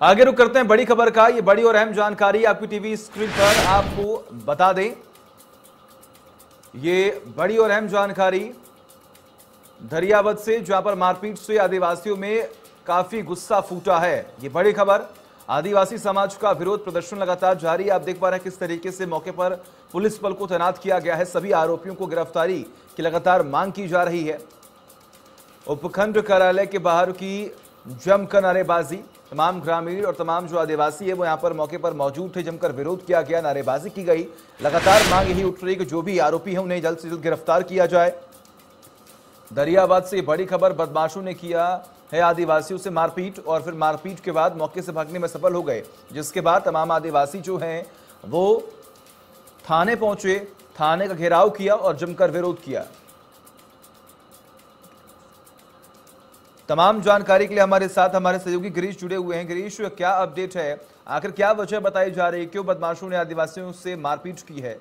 आगे रुक करते हैं बड़ी खबर का, ये बड़ी और अहम जानकारी आपकी टीवी स्क्रीन पर आपको बता दें। ये बड़ी और अहम जानकारी, दरियावत से जहाँ पर मारपीट से आदिवासियों में काफ़ी गुस्सा फूटा है, ये बड़ी खबर। आदिवासी समाज का विरोध प्रदर्शन लगातार जारी, आप देख पा रहे हैं किस तरीके से मौके पर पुलिस बल को तैनात किया गया है। सभी आरोपियों को गिरफ्तारी की लगातार मांग की जा रही है। उपखंड कार्यालय के बाहर की जमकर नारेबाजी, तमाम ग्रामीण और तमाम जो आदिवासी है, वो यहाँ पर मौके पर मौजूद थे, जमकर विरोध किया गया, नारेबाजी की गई। लगातार मांग यही उठ रही कि जो भी आरोपी है, उन्हें जल्द से जल्द गिरफ़्तार किया जाए। दरियाबाद से बड़ी खबर बदमाशों ने किया है आदिवासियों से मारपीट और फिर मारपीट के बाद मौके से भागने में सफल हो गए। जिसके बाद तमाम आदिवासी जो हैं, वो थाने पहुँचे, थाने का घेराव किया और जमकर विरोध किया। तमाम जानकारी के लिए हमारे साथ हमारे सहयोगी गिरीश जुड़े हुए हैं। गिरीश, क्या अपडेट है? आखिर क्या वजह बताई जा रही है? क्यों बदमाशों ने आदिवासियों से मारपीट की है?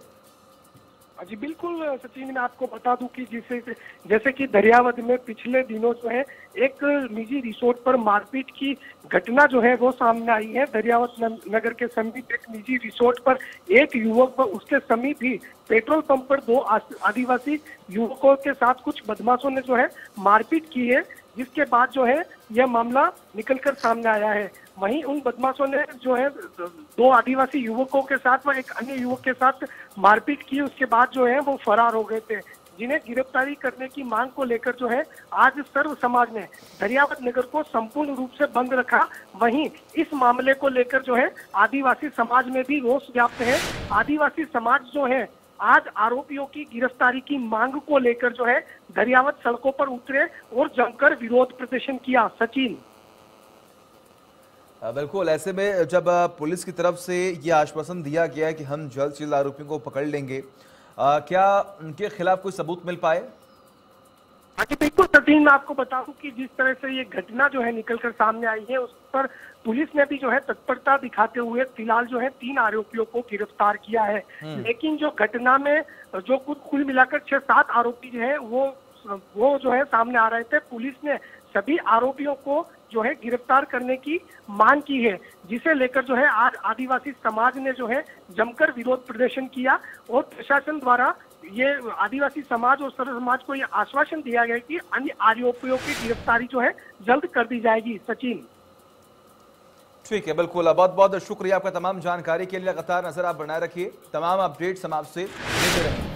जी, बिल्कुल, सचिन मैं आपको बता दूँ कि जिसे, जैसे कि दरियावद में पिछले दिनों जो है, एक निजी रिसोर्ट पर मारपीट की घटना जो है, वो सामने आई है। दरियावद नगर के समीप एक निजी रिसोर्ट पर एक युवक पर उसके समीप ही पेट्रोल पंप पर दो आदिवासी युवकों के साथ कुछ बदमाशों ने जो है, मारपीट की है। जिसके बाद जो है, यह मामला निकलकर सामने आया है। वहीं उन बदमाशों ने जो है, दो आदिवासी युवकों के साथ व एक अन्य युवक के साथ मारपीट की। उसके बाद जो है, वो फरार हो गए थे। जिन्हें गिरफ्तारी करने की मांग को लेकर जो है, आज सर्व समाज ने दरियावत नगर को संपूर्ण रूप से बंद रखा। वहीं इस मामले को लेकर जो है, आदिवासी समाज में भी रोष व्याप्त है। आदिवासी समाज जो है आज आरोपियों की गिरफ्तारी की मांग को लेकर जो है दरियावत सड़कों पर उतरे और जमकर विरोध प्रदर्शन किया सचिन। बिल्कुल ऐसे में जब पुलिस की तरफ़ से ये आश्वासन दिया गया कि हम जल्द से जल्द आरोपियों को पकड़ लेंगे आ, क्या उनके खिलाफ कोई सबूत मिल पाए? हाँ जी बिल्कुल सचिन मैं आपको बता दूँ कि जिस तरह से ये घटना जो है निकलकर सामने आई है उस पर पुलिस ने भी जो है तत्परता दिखाते हुए फ़िलहाल जो है तीन आरोपियों को गिरफ़्तार किया है हम्म। लेकिन जो घटना में जो कुछ कुल मिलाकर छह सात आरोपी जो है वो वो जो है सामने आ रहे थे पुलिस ने सभी आरोपियों को जो है गिरफ़्तार करने की मांग की है जिसे लेकर जो है आज आदिवासी समाज ने जो है जमकर विरोध प्रदर्शन किया और प्रशासन द्वारा ये आदिवासी समाज और सर्व समाज को ये आश्वासन दिया गया कि अन्य आरोपियों की गिरफ्तारी जो है जल्द कर दी जाएगी, सचिन। ठीक है, बिल्कुल। बहुत बहुत शुक्रिया आपका तमाम जानकारी के लिए। लगातार नज़र आप बनाए रखिए। तमाम अपडेट्स हम आपसे लेते रहेंगे